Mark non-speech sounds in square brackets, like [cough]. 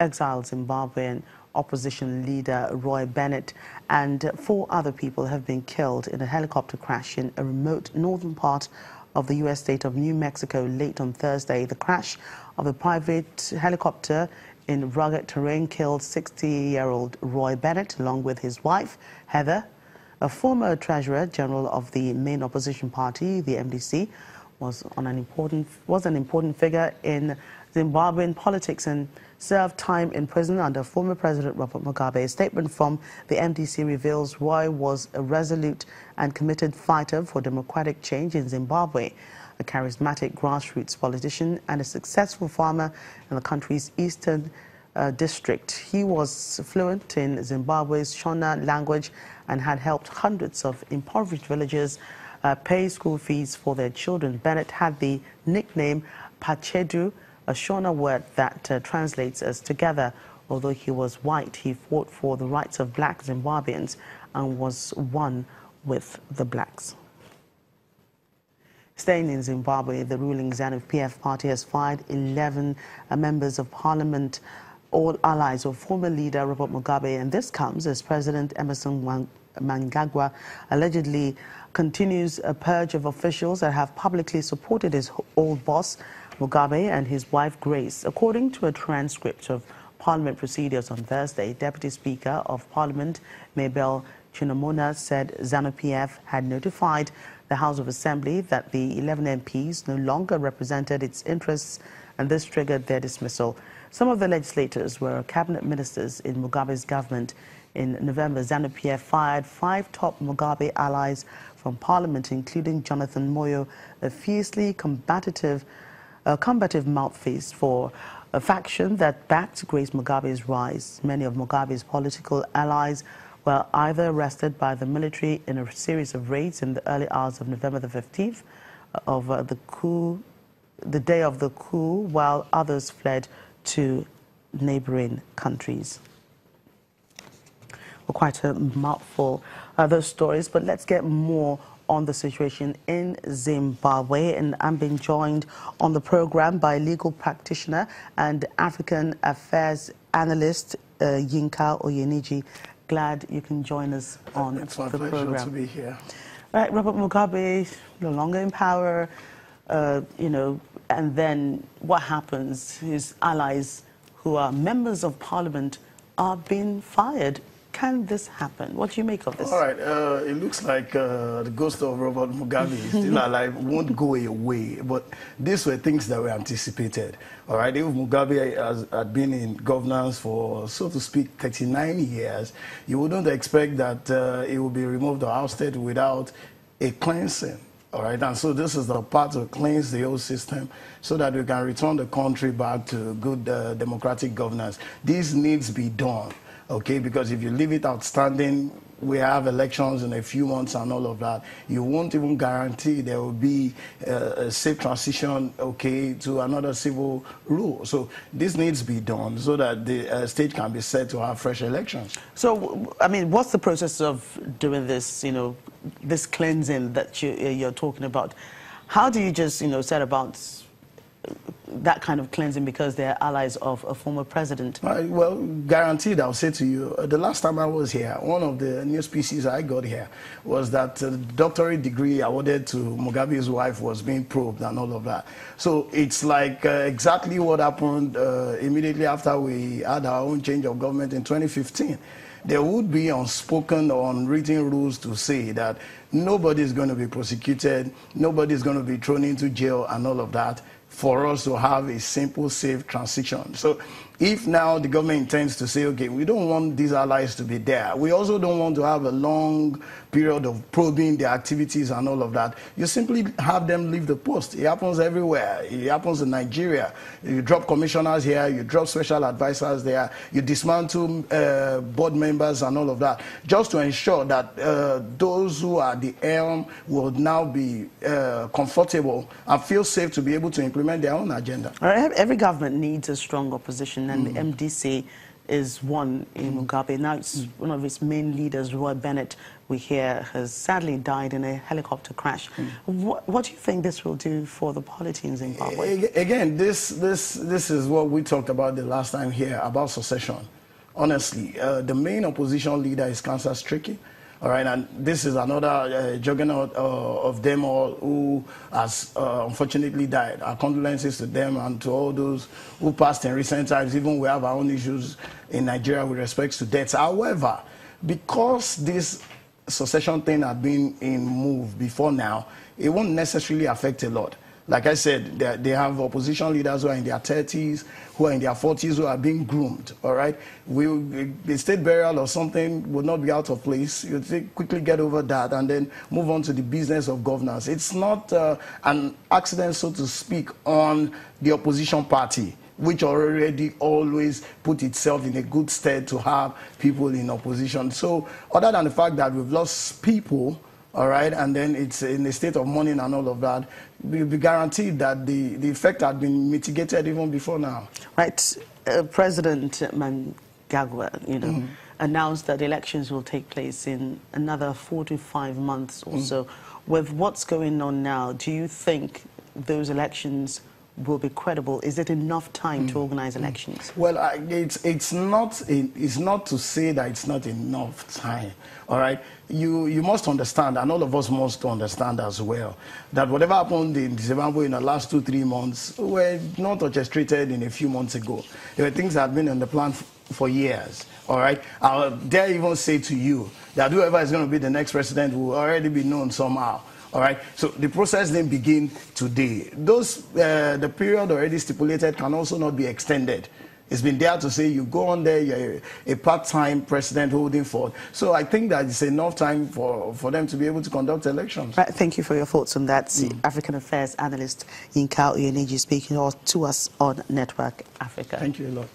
exiled Zimbabwean opposition leader Roy Bennett and four other people have been killed in a helicopter crash in a remote northern part of the U.S. state of New Mexico late on Thursday. The crash of a private helicopter in rugged terrain killed 60-year-old Roy Bennett along with his wife, Heather. A former treasurer general of the main opposition party, the MDC, was, on an important, was an important figure in Zimbabwean politics and served time in prison under former President Robert Mugabe. A statement from the MDC reveals Roy was a resolute and committed fighter for democratic change in Zimbabwe, a charismatic grassroots politician and a successful farmer in the country's eastern uh, district. He was fluent in Zimbabwe's Shona language and had helped hundreds of impoverished villagers uh, pay school fees for their children. Bennett had the nickname Pachedu, a Shona word that uh, translates as together. Although he was white, he fought for the rights of black Zimbabweans and was one with the blacks. Staying in Zimbabwe, the ruling ZANU-PF party has fired 11 uh, members of parliament, all allies of former leader Robert Mugabe, and this comes as President Emmerson Mnangagwa allegedly continues a purge of officials that have publicly supported his old boss, Mugabe and his wife Grace. According to a transcript of Parliament procedures on Thursday, Deputy Speaker of Parliament Mabel Chinomona said ZANU-PF had notified the House of Assembly that the 11 MPs no longer represented its interests and this triggered their dismissal. Some of the legislators were cabinet ministers in Mugabe's government. In November, ZANU-PF fired five top Mugabe allies from parliament, including Jonathan Moyo, a fiercely combative a combative mouthpiece for a faction that backed Grace Mugabe's rise. Many of Mugabe's political allies were either arrested by the military in a series of raids in the early hours of November the 15th of uh, the coup, the day of the coup, while others fled to neighboring countries. Well, quite a mouthful, uh, those stories, but let's get more on the situation in Zimbabwe. And I'm being joined on the program by legal practitioner and African affairs analyst uh, Yinka Oyeniji. Glad you can join us on it's my the pleasure program. to be here. Right, Robert Mugabe no longer in power, uh, you know, and then what happens? His allies, who are members of parliament, are being fired can this happen? What do you make of this? All right. Uh, it looks like uh, the ghost of Robert Mugabe is still [laughs] alive, won't go away. But these were things that were anticipated. All right. If Mugabe has, had been in governance for, so to speak, 39 years, you wouldn't expect that uh, he would be removed or ousted without a cleansing. All right, and so this is the part to cleanse the old system so that we can return the country back to good uh, democratic governance. This needs to be done okay? Because if you leave it outstanding, we have elections in a few months and all of that. You won't even guarantee there will be a, a safe transition, okay, to another civil rule. So this needs to be done so that the uh, state can be set to have fresh elections. So, I mean, what's the process of doing this, you know, this cleansing that you, you're talking about? How do you just, you know, set about that kind of cleansing because they're allies of a former president? Uh, well, guaranteed, I'll say to you, uh, the last time I was here, one of the news pieces I got here was that the doctorate degree awarded to Mugabe's wife was being probed and all of that. So it's like uh, exactly what happened uh, immediately after we had our own change of government in 2015 there would be unspoken or unwritten rules to say that nobody is going to be prosecuted, nobody is going to be thrown into jail and all of that for us to have a simple, safe transition. So if now the government intends to say, okay, we don't want these allies to be there, we also don't want to have a long period of probing their activities and all of that, you simply have them leave the post. It happens everywhere. It happens in Nigeria. You drop commissioners here, you drop special advisors there, you dismantle uh, board members and all of that, just to ensure that uh, those who are the helm will now be uh, comfortable and feel safe to be able to implement their own agenda. Every government needs a strong opposition, and mm. the MDC is one in mm. Mugabe. Now, it's one of its main leaders, Roy Bennett, we hear has sadly died in a helicopter crash. Mm. What, what, do you think this will do for the polity in Zimbabwe? Again, this, this, this is what we talked about the last time here about succession. Honestly, uh, the main opposition leader is cancer stricken. All right, and this is another uh, juggernaut uh, of them all who has uh, unfortunately died. Our condolences to them and to all those who passed in recent times. Even we have our own issues in Nigeria with respect to deaths. However, because this succession thing had been in move before now, it won't necessarily affect a lot. Like I said, they, they have opposition leaders who are in their 30s, who are in their 40s, who are being groomed, all right? We, the state burial or something would not be out of place. You quickly get over that and then move on to the business of governance. It's not uh, an accident, so to speak, on the opposition party which already always put itself in a good stead to have people in opposition. So other than the fact that we've lost people, all right, and then it's in a state of mourning and all of that, we be guaranteed that the, the effect had been mitigated even before now. Right. Uh, President Mnangagwa, you know, mm -hmm. announced that elections will take place in another four to five months or mm -hmm. so. With what's going on now, do you think those elections will be credible? Is it enough time mm. to organize elections? Well, I, it's, it's, not, it's not to say that it's not enough time, all right? You, you must understand, and all of us must understand as well, that whatever happened in Zimbabwe in the last two, three months were not orchestrated in a few months ago. There were things that had been on the plan for years, all right? I'll dare even say to you that whoever is going to be the next president will already be known somehow. All right. So the process then begin today. Those uh, the period already stipulated can also not be extended. It's been there to say you go on there, you're a part-time president holding forth. So I think that it's enough time for, for them to be able to conduct elections. Right, thank you for your thoughts on that. Mm. African Affairs analyst Yinka Oyeneji speaking to us on Network Africa. Thank you a lot.